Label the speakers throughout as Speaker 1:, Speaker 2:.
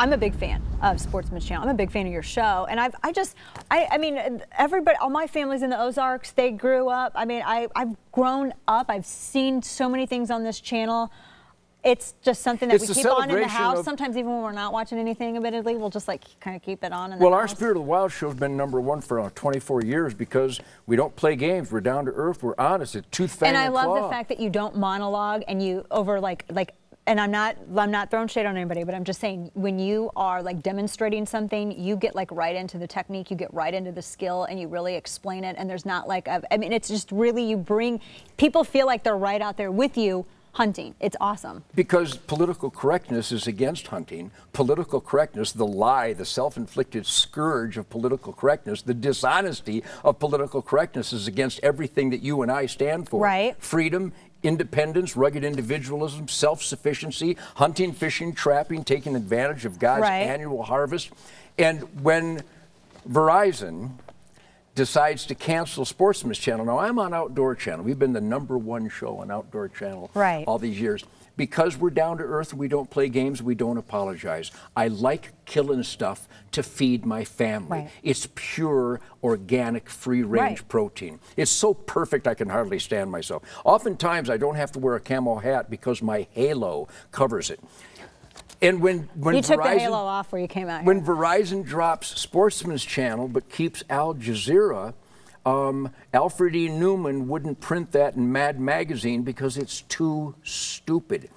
Speaker 1: I'm a big fan of Sportsman's Channel. I'm a big fan of your show, and I've I just I I mean everybody all my family's in the Ozarks. They grew up. I mean I I've grown up. I've seen so many things on this channel. It's just something that
Speaker 2: It's
Speaker 1: we keep on in the house.
Speaker 2: of-
Speaker 1: Sometimes even when we're not watching anything, admittedly, we'll just like kind of keep it on. In the
Speaker 2: Well, our
Speaker 1: house.
Speaker 2: Spirit of the Wild show has been number one for uh, 24 years because we don't play games. We're down to earth. We're honest. It's tooth, fang,
Speaker 1: and I love
Speaker 2: claw.
Speaker 1: the fact that you don't monologue and you over like like and I'm not I'm not throwing shade on anybody, but I'm just saying when you are like demonstrating something, you get like right into the technique, you get right into the skill, and you really explain it. And there's not like a, I mean, it's just really you bring people feel like they're right out there with you hunting. It's awesome.
Speaker 2: Because political correctness is against hunting. Political correctness, the lie, the self inflicted scourge of political correctness, the dishonesty of political correctness is against everything that you and I stand for.
Speaker 1: Right.
Speaker 2: Freedom, independence, rugged individualism, self sufficiency, hunting, fishing, trapping, taking advantage of God's
Speaker 1: Right.
Speaker 2: annual harvest. And when Verizon decides to cancel Sportsman's Channel. Now, I'm on Outdoor Channel. We've been the number one show on Outdoor Channel
Speaker 1: Right.
Speaker 2: all these years. Because we're down to earth, we don't play games, we don't apologize. I like killing stuff to feed my family.
Speaker 1: Right.
Speaker 2: It's pure, organic, free range
Speaker 1: Right.
Speaker 2: protein. It's so perfect I can hardly stand myself. Oftentimes, I don't have to wear a camo hat because my halo covers it. And when, when
Speaker 1: you took the
Speaker 2: Verizon-
Speaker 1: halo off where you came out.
Speaker 2: when. Verizon drops Sportsman's Channel but keeps Al Jazeera, um, Alfred E. Neuman wouldn't print that in Mad Magazine because it's too stupid.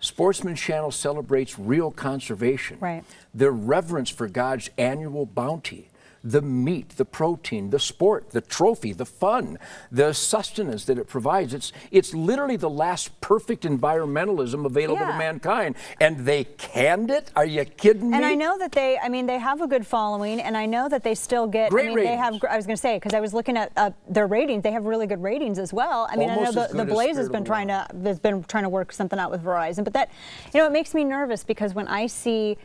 Speaker 2: Sportsman's Channel celebrates real conservation,
Speaker 1: Right.
Speaker 2: the reverence for God's annual bounty, the meat, the protein, the sport, the trophy, the fun, the sustenance that it provides. It's, it's literally the last perfect environmentalism available to mankind. And they canned it? Are you kidding me?
Speaker 1: And I know that they, I mean, they have a good following, and I know that they still get.
Speaker 2: Great
Speaker 1: I mean, they have.
Speaker 2: ratings.
Speaker 1: I was going to say because I was looking at uh, their ratings. They have really good ratings as well. I mean,
Speaker 2: Almost
Speaker 1: I know the, the Blaze has been trying to has been trying to work something out with Verizon, but that, you know, it makes me nervous because when I see.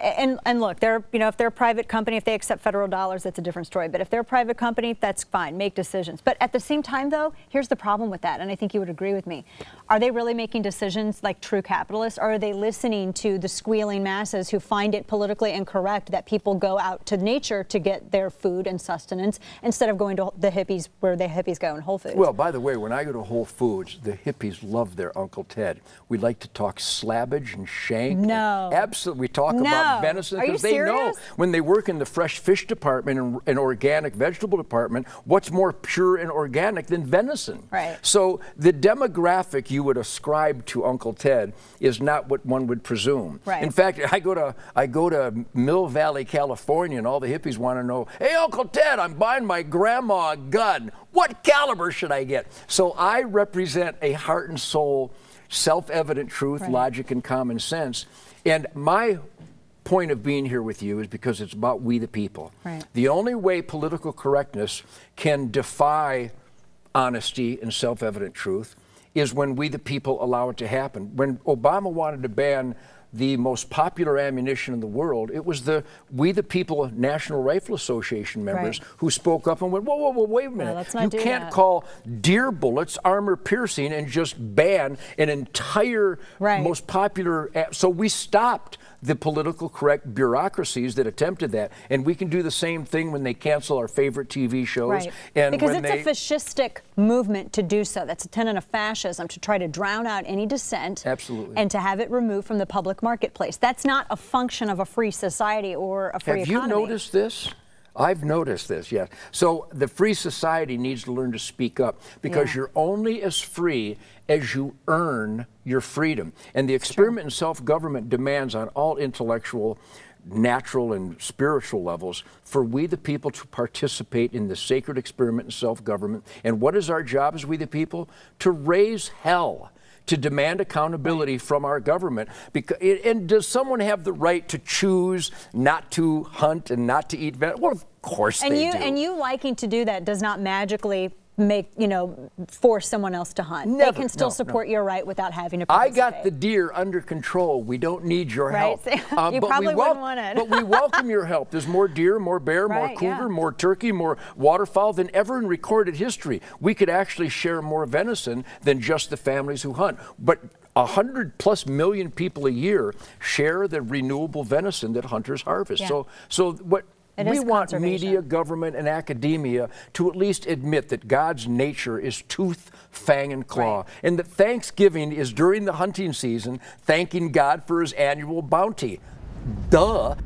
Speaker 1: And, and look, they're you know if they're a private company, if they accept federal dollars, that's a different story. But if they're a private company, that's fine, make decisions. But at the same time, though, here's the problem with that, and I think you would agree with me: Are they really making decisions like true capitalists, or are they listening to the squealing masses who find it politically incorrect that people go out to nature to get their food and sustenance instead of going to the hippies where the hippies go in Whole Foods?
Speaker 2: Well, by the way, when I go to Whole Foods, the hippies love their Uncle Ted. We like to talk slabbage and shank.
Speaker 1: No.
Speaker 2: Absolutely. We talk
Speaker 1: No.
Speaker 2: about venison because they know when they work in the fresh fish department and, and organic vegetable department, what's more pure and organic than venison?
Speaker 1: Right.
Speaker 2: So the demographic you would ascribe to Uncle Ted is not what one would presume.
Speaker 1: Right.
Speaker 2: In fact, I go to I go to Mill Valley, California, and all the hippies want to know, "Hey, Uncle Ted, I'm buying my grandma a gun. What caliber should I get?" So I represent a heart and soul, self-evident truth,
Speaker 1: Right.
Speaker 2: logic, and common sense. And my point of being here with you is because it's about we the people.
Speaker 1: Right.
Speaker 2: The only way political correctness can defy honesty and self evident truth is when we the people allow it to happen. When Obama wanted to ban the most popular ammunition in the world, it was the We the People National Rifle Association members
Speaker 1: Right.
Speaker 2: who spoke up and went, Whoa, whoa, whoa, wait a minute.
Speaker 1: let's
Speaker 2: you can't
Speaker 1: that."
Speaker 2: call deer bullets armor piercing and just ban an entire
Speaker 1: Right.
Speaker 2: most popular. So we stopped the political correct bureaucracies that attempted that, and we can do the same thing when they cancel our favorite TV shows.
Speaker 1: Right.
Speaker 2: And
Speaker 1: because it's
Speaker 2: they,
Speaker 1: a fascistic movement to do so. That's a tenet of fascism to try to drown out any dissent.
Speaker 2: Absolutely.
Speaker 1: And to have it removed from the public marketplace. That's not a function of a free society or a free
Speaker 2: have you noticed this? I've noticed this, yes. So the free society needs to learn to speak up because
Speaker 1: Yeah.
Speaker 2: you're only as free as you earn your freedom. And the experiment in self government demands on all intellectual, natural, and spiritual levels for we the people to participate in the sacred experiment in self government. And what is our job as we the people? To raise hell. To demand accountability from our government, because and does someone have the right to choose not to hunt and not to eat? Well, of course
Speaker 1: And
Speaker 2: they
Speaker 1: you
Speaker 2: do.
Speaker 1: and you liking to do that does not magically make you know force someone else to hunt.
Speaker 2: Never.
Speaker 1: They can still
Speaker 2: No, no.
Speaker 1: support your right without having to.
Speaker 2: I got the deer under control. We don't need your
Speaker 1: Right?
Speaker 2: help.
Speaker 1: So you um,
Speaker 2: but
Speaker 1: probably
Speaker 2: we
Speaker 1: wouldn't want it.
Speaker 2: but we welcome your help. There's more deer, more bear, more cougar,
Speaker 1: yeah.
Speaker 2: more turkey, more waterfowl than ever in recorded history. We could actually share more venison than just the families who hunt. But a hundred plus million people a year share the renewable venison that hunters harvest.
Speaker 1: Yeah.
Speaker 2: So, so what
Speaker 1: It
Speaker 2: we want media, government, and academia to at least admit that God's nature is tooth, fang, and claw,
Speaker 1: Right.
Speaker 2: and that Thanksgiving is during the hunting season, thanking God for His annual bounty. Duh.